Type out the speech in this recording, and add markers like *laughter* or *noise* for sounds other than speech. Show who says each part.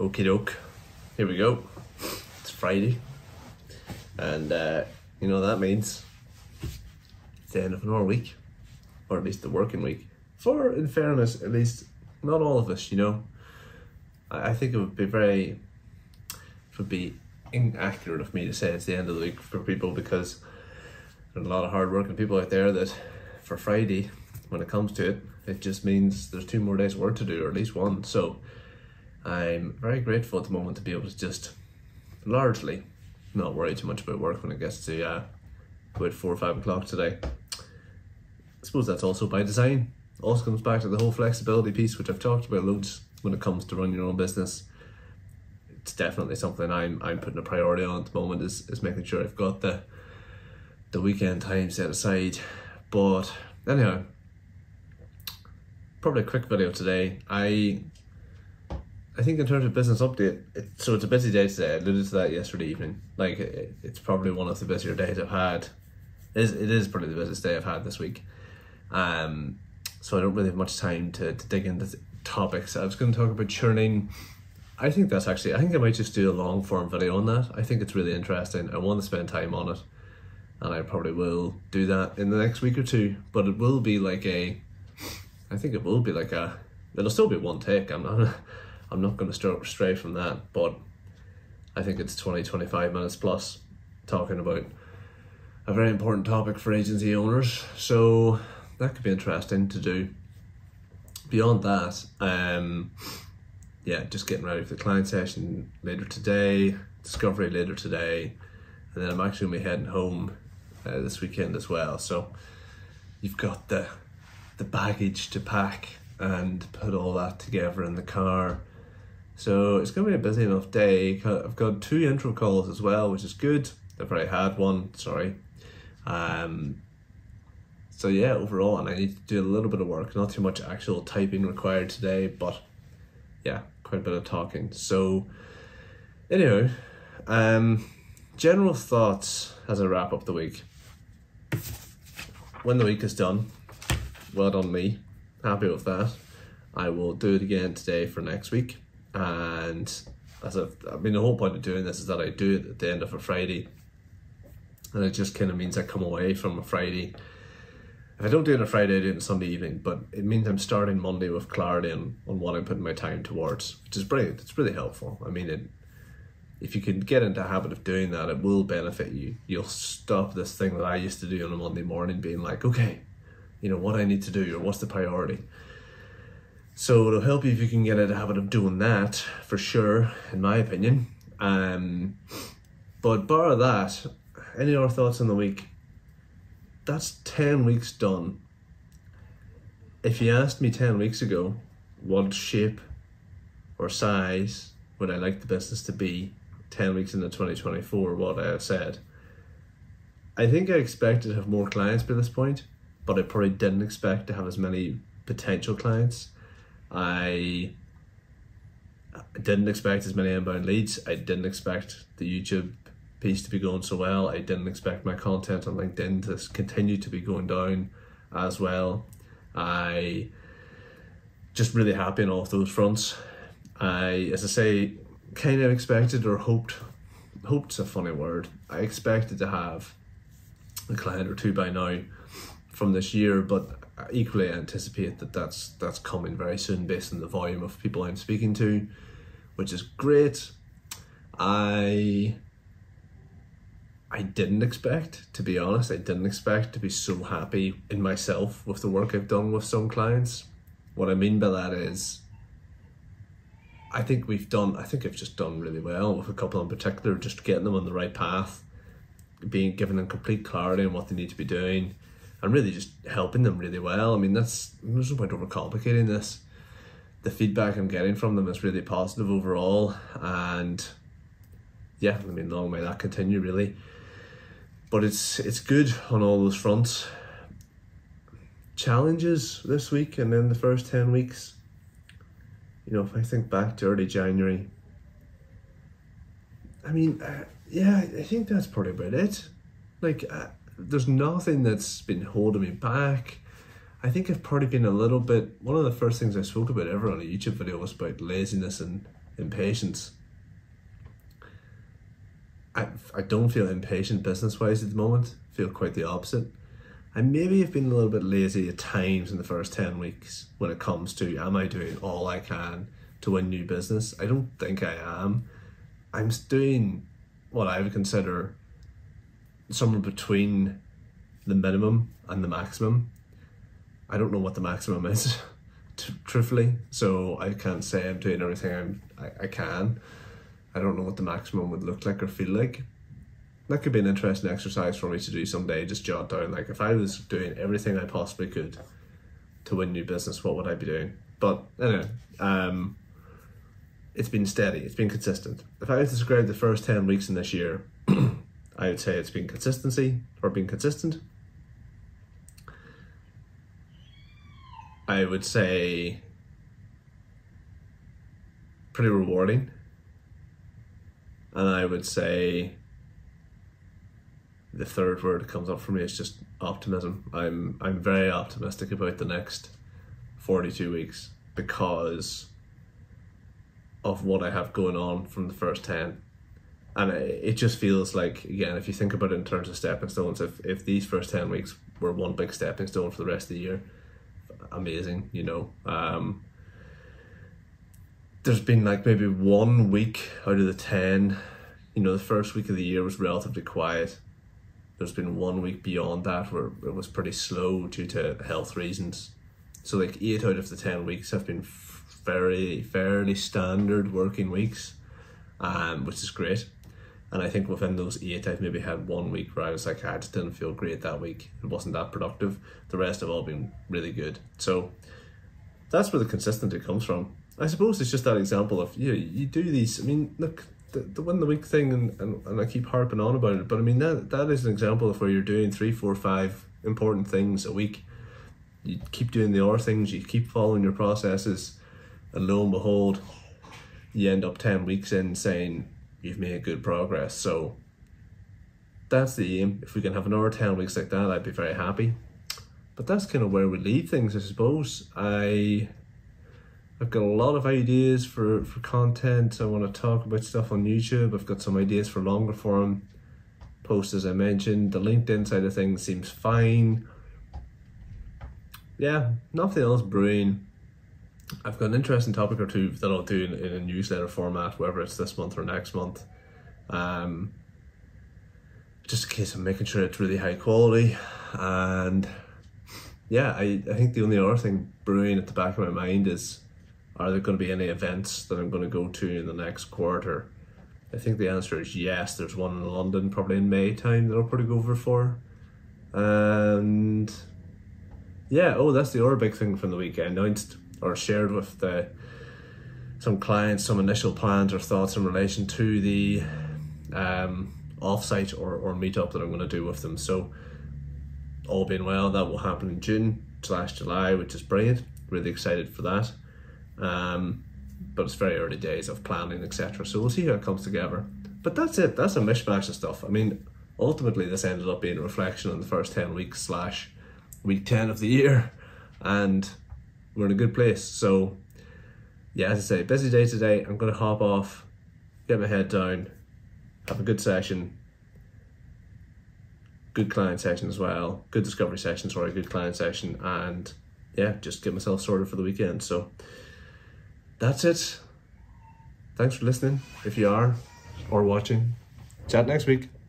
Speaker 1: Okie doke. Here we go. It's Friday. And uh, you know that means it's the end of another week. Or at least the working week. For in fairness, at least not all of us, you know. I, I think it would be very it would be inaccurate of me to say it's the end of the week for people because there's a lot of hardworking people out there that for Friday, when it comes to it, it just means there's two more days work to do, or at least one. So I'm very grateful at the moment to be able to just largely not worry too much about work when it gets to uh, about four or five o'clock today. I suppose that's also by design. Also comes back to the whole flexibility piece, which I've talked about loads when it comes to running your own business. It's definitely something I'm I'm putting a priority on at the moment is, is making sure I've got the the weekend time set aside. But anyhow, probably a quick video today. I I think in terms of business update, it, so it's a busy day today. I alluded to that yesterday evening. Like it, it's probably one of the busier days I've had. It is, it is probably the busiest day I've had this week. Um, so I don't really have much time to, to dig into topics. I was going to talk about churning. I think that's actually, I think I might just do a long form video on that. I think it's really interesting. I want to spend time on it. And I probably will do that in the next week or two. But it will be like a, I think it will be like a, it'll still be one take. I'm not, I'm not going to stray from that. But I think it's 20, 25 minutes plus talking about a very important topic for agency owners. So that could be interesting to do. Beyond that, um, yeah, just getting ready for the client session later today, discovery later today, and then I'm actually gonna be heading home uh, this weekend as well. So you've got the the baggage to pack and put all that together in the car. So it's gonna be a busy enough day. I've got two intro calls as well, which is good. I've already had one. Sorry. Um, so yeah, overall, and I need to do a little bit of work, not too much actual typing required today, but yeah, quite a bit of talking. So, anyway, um, general thoughts as I wrap up the week. When the week is done, well done me, happy with that. I will do it again today for next week, and as I've, I mean, the whole point of doing this is that I do it at the end of a Friday, and it just kind of means I come away from a Friday if I don't do it on a Friday, I do it on Sunday evening, but it means I'm starting Monday with clarity on, on what I'm putting my time towards, which is brilliant. It's really helpful. I mean, it, if you can get into a habit of doing that, it will benefit you. You'll stop this thing that I used to do on a Monday morning being like, okay, you know, what I need to do or what's the priority. So it'll help you if you can get into a habit of doing that for sure, in my opinion. Um, but bar that, any other thoughts on the week? that's 10 weeks done. If you asked me 10 weeks ago what shape or size would I like the business to be 10 weeks into 2024, what I have said, I think I expected to have more clients by this point, but I probably didn't expect to have as many potential clients. I didn't expect as many inbound leads. I didn't expect the YouTube piece to be going so well. I didn't expect my content on LinkedIn to continue to be going down as well. I just really happy on all those fronts. I, as I say, kind of expected or hoped, hope's a funny word. I expected to have a client or two by now from this year, but equally anticipate that that's that's coming very soon based on the volume of people I'm speaking to, which is great. I I didn't expect, to be honest, I didn't expect to be so happy in myself with the work I've done with some clients. What I mean by that is, I think we've done, I think I've just done really well with a couple in particular, just getting them on the right path, being given them complete clarity on what they need to be doing, and really just helping them really well. I mean, that's, there's no point overcomplicating this. The feedback I'm getting from them is really positive overall, and yeah, I mean, long may that continue really but it's it's good on all those fronts. Challenges this week and then the first 10 weeks. You know, if I think back to early January, I mean, uh, yeah, I think that's probably about it. Like, uh, there's nothing that's been holding me back. I think I've probably been a little bit. One of the first things I spoke about ever on a YouTube video was about laziness and impatience. I, I don't feel impatient business wise at the moment. I feel quite the opposite. I maybe have been a little bit lazy at times in the first 10 weeks when it comes to am I doing all I can to win new business? I don't think I am. I'm doing what I would consider somewhere between the minimum and the maximum. I don't know what the maximum is, *laughs* truthfully, so I can't say I'm doing everything I'm, I, I can. I don't know what the maximum would look like or feel like. That could be an interesting exercise for me to do someday. Just jot down, like, if I was doing everything I possibly could to win new business, what would I be doing? But anyway, um, it's been steady, it's been consistent. If I was to describe the first 10 weeks in this year, *clears throat* I would say it's been consistency or being consistent. I would say pretty rewarding. And I would say the third word that comes up for me is just optimism. I'm I'm very optimistic about the next 42 weeks because of what I have going on from the first 10 and it just feels like again if you think about it in terms of stepping stones if, if these first 10 weeks were one big stepping stone for the rest of the year amazing you know? Um, there's been like maybe one week out of the 10 you know the first week of the year was relatively quiet. There's been one week beyond that where it was pretty slow due to health reasons. So like 8 out of the 10 weeks have been very fairly standard working weeks um, which is great and I think within those eight, I've maybe had one week where I was like, ah, I just didn't feel great that week. It wasn't that productive. The rest have all been really good. So that's where the consistency comes from. I suppose it's just that example of you. Know, you do these. I mean, look, the, the win the week thing, and, and, and I keep harping on about it. But I mean, that that is an example of where you're doing three, four, five important things a week. You keep doing the other things. You keep following your processes, and lo and behold, you end up ten weeks in saying you've made good progress. So that's the aim. If we can have another 10 weeks like that, I'd be very happy. But that's kind of where we leave things, I suppose. I I've got a lot of ideas for, for content. I want to talk about stuff on YouTube. I've got some ideas for longer form posts, as I mentioned. The LinkedIn side of things seems fine. Yeah, nothing else brewing. I've got an interesting topic or two that I'll do in, in a newsletter format, whether it's this month or next month. Um, just in case I'm making sure it's really high quality. And yeah, I, I think the only other thing brewing at the back of my mind is are there going to be any events that I'm going to go to in the next quarter? I think the answer is yes. There's one in London probably in May time that I'll probably go over for. And yeah, oh, that's the other big thing from the week. I announced or shared with the some clients some initial plans or thoughts in relation to the um, offsite or, or meetup that I'm going to do with them. So, all being well, that will happen in June slash July, which is brilliant. Really excited for that. Um, but it's very early days of planning, etc. So we'll see how it comes together. But that's it. That's a mishmash of stuff. I mean, ultimately, this ended up being a reflection on the first ten weeks slash week ten of the year, and we're in a good place. So, yeah, as I say, busy day today. I'm going to hop off, get my head down, have a good session, good client session as well, good discovery session, sorry, good client session, and yeah, just get myself sorted for the weekend. So, that's it. Thanks for listening, if you are, or watching. Chat next week.